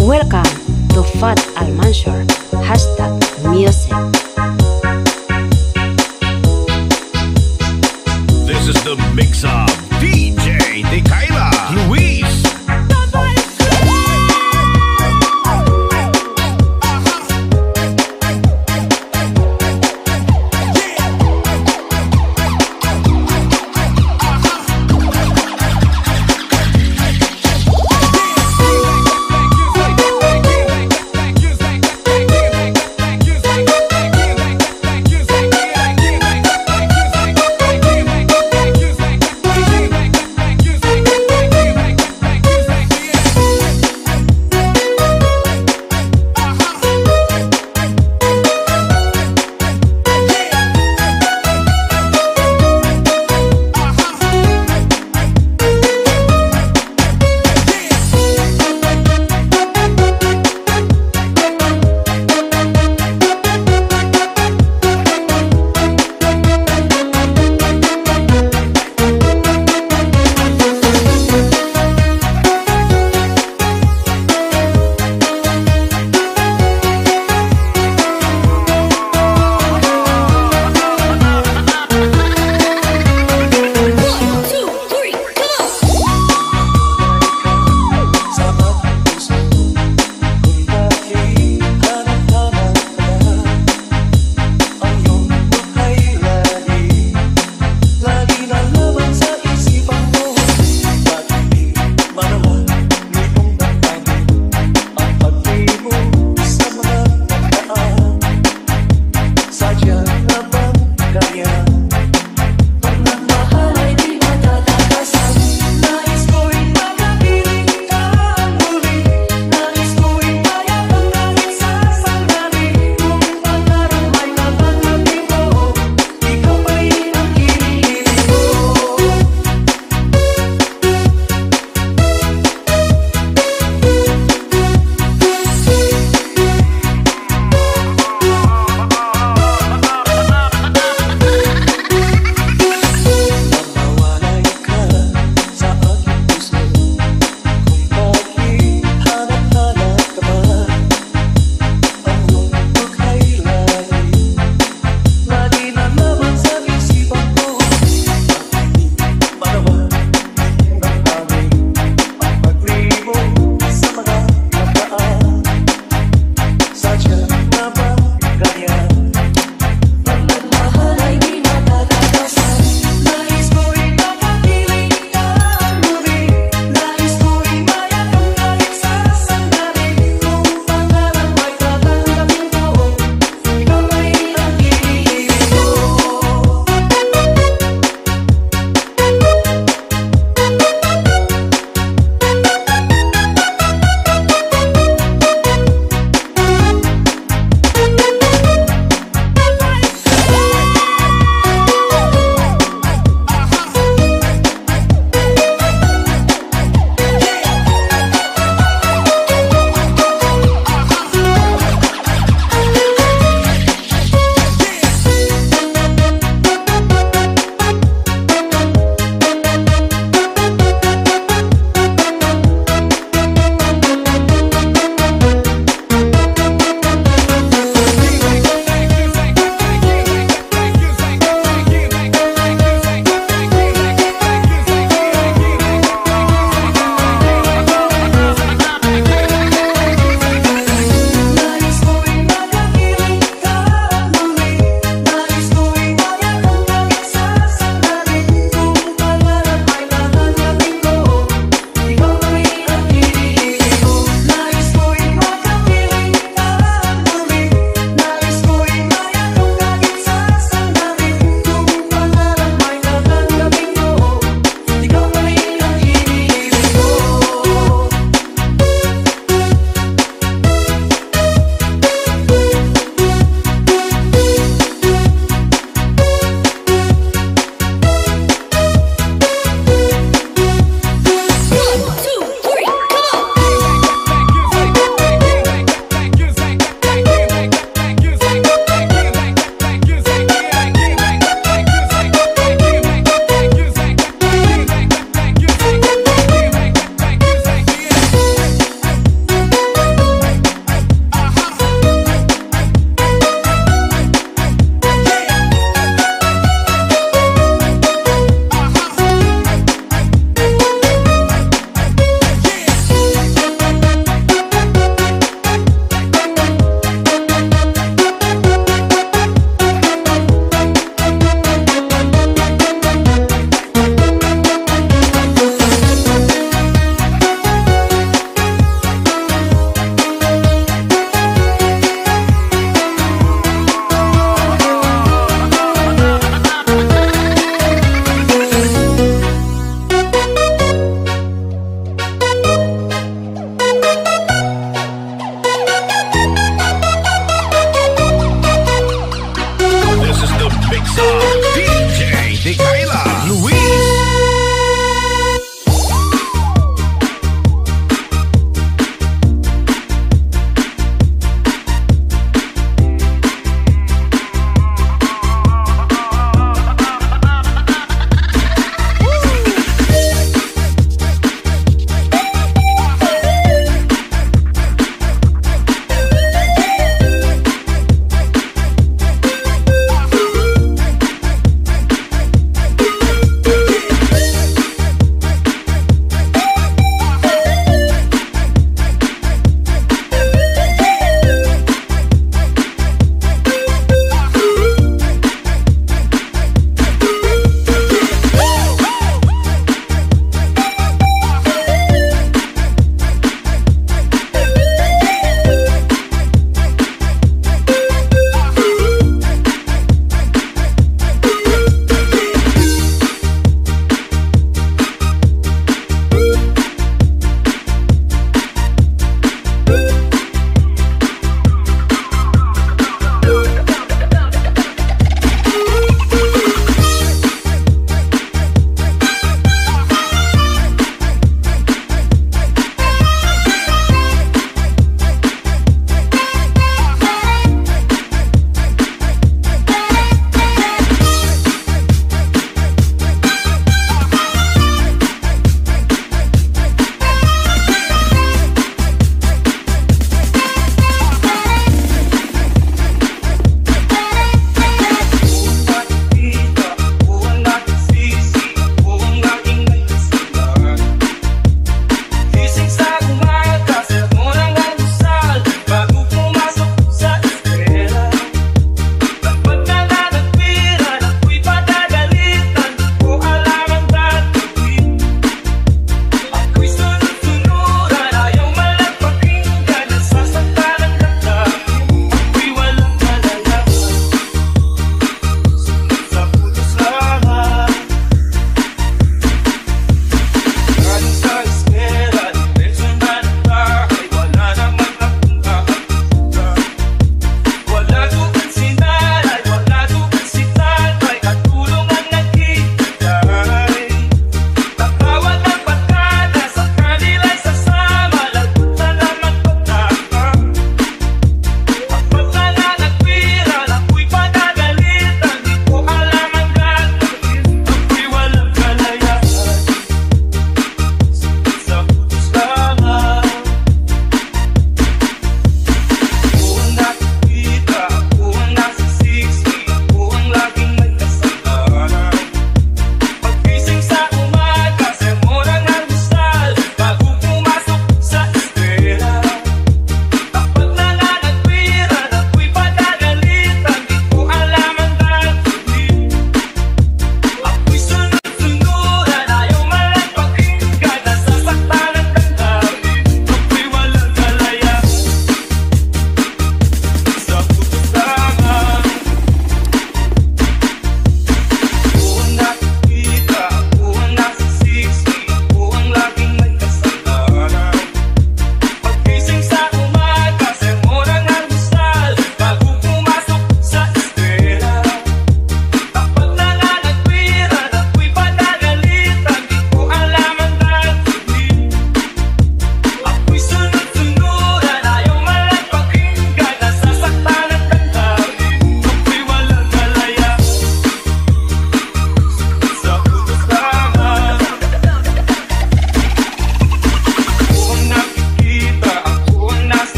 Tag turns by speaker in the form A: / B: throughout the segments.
A: Welcome to Fat Al Mansour. Hashtag music.
B: This is the mix of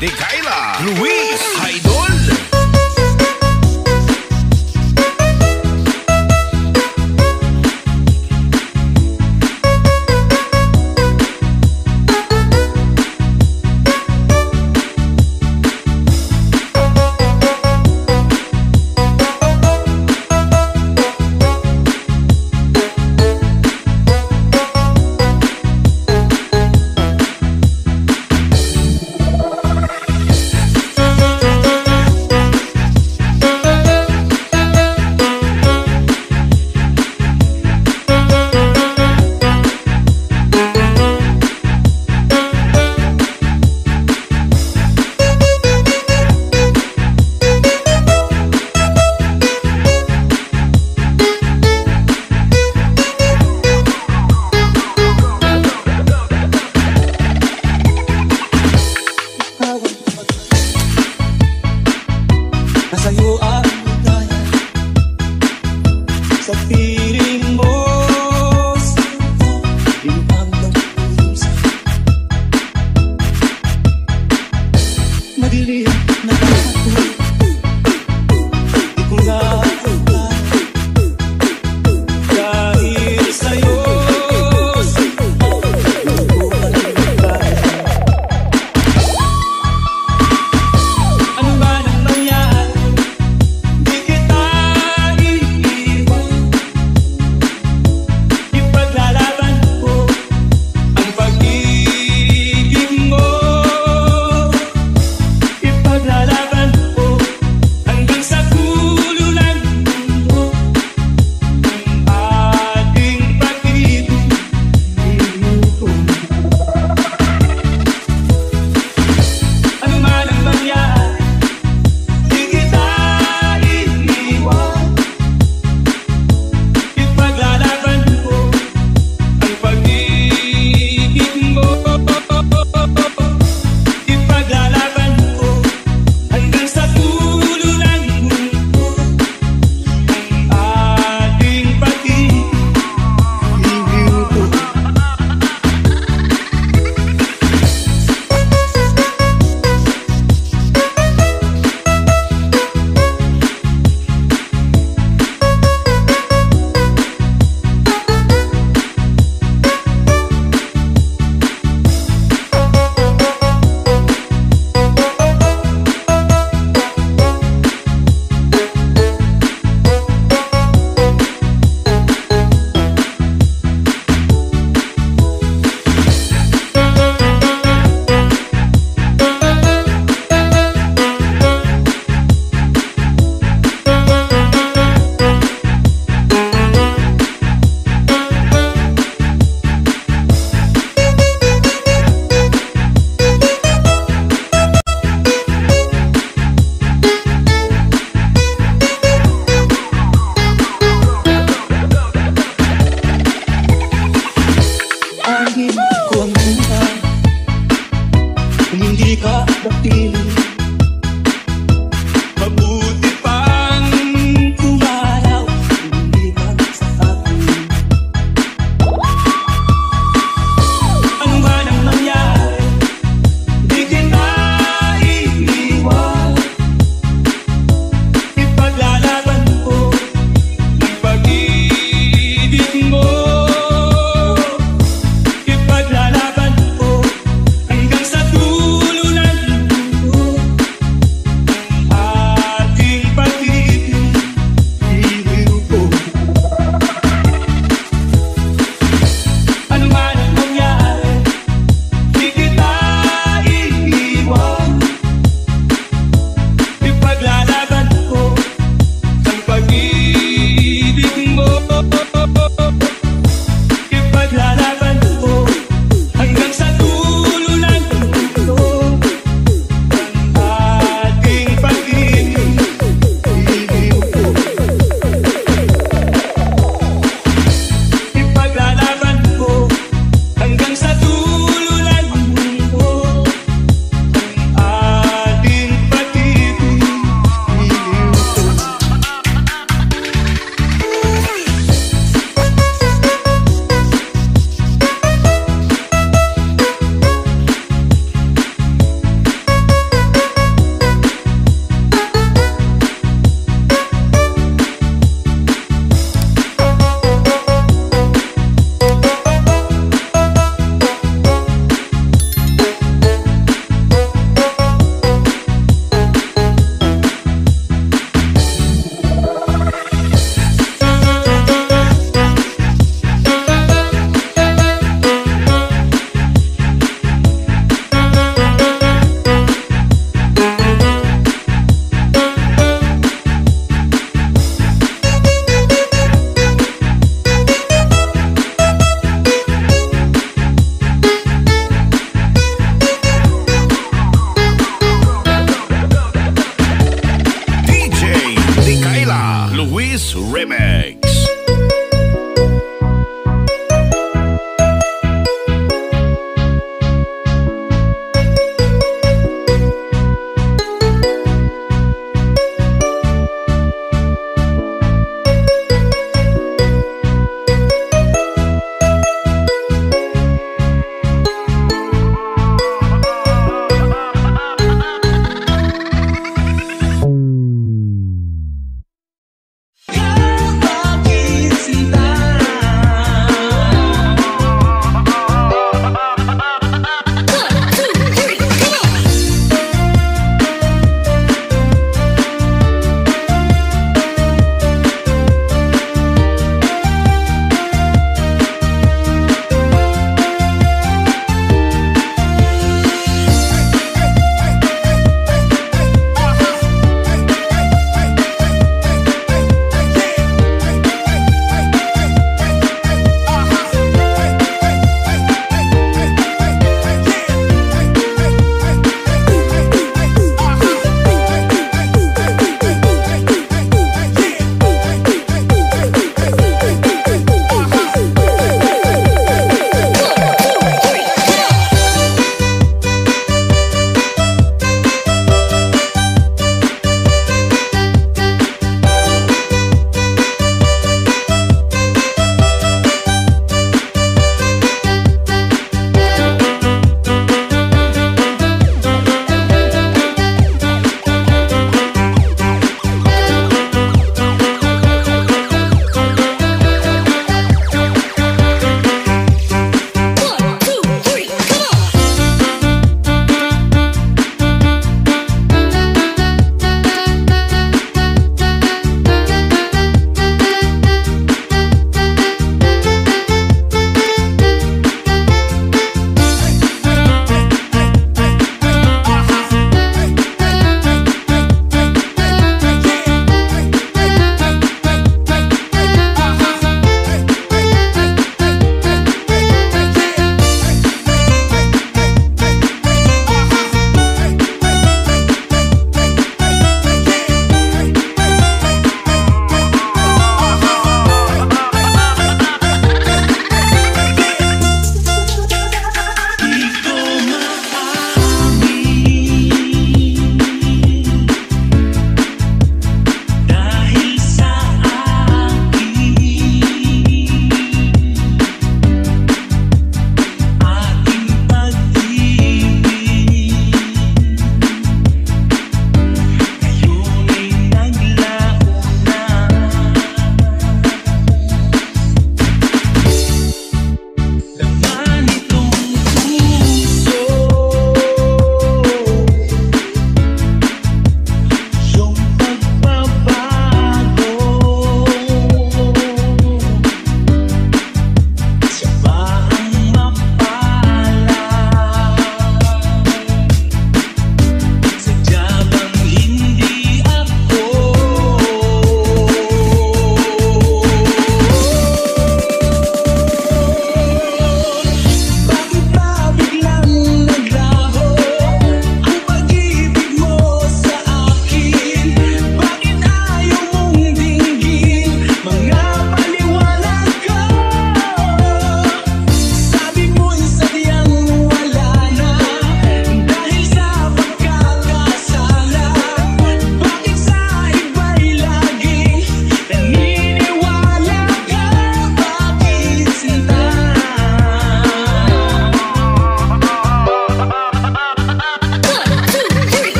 C: de
D: Gaila, Luiz Raidon.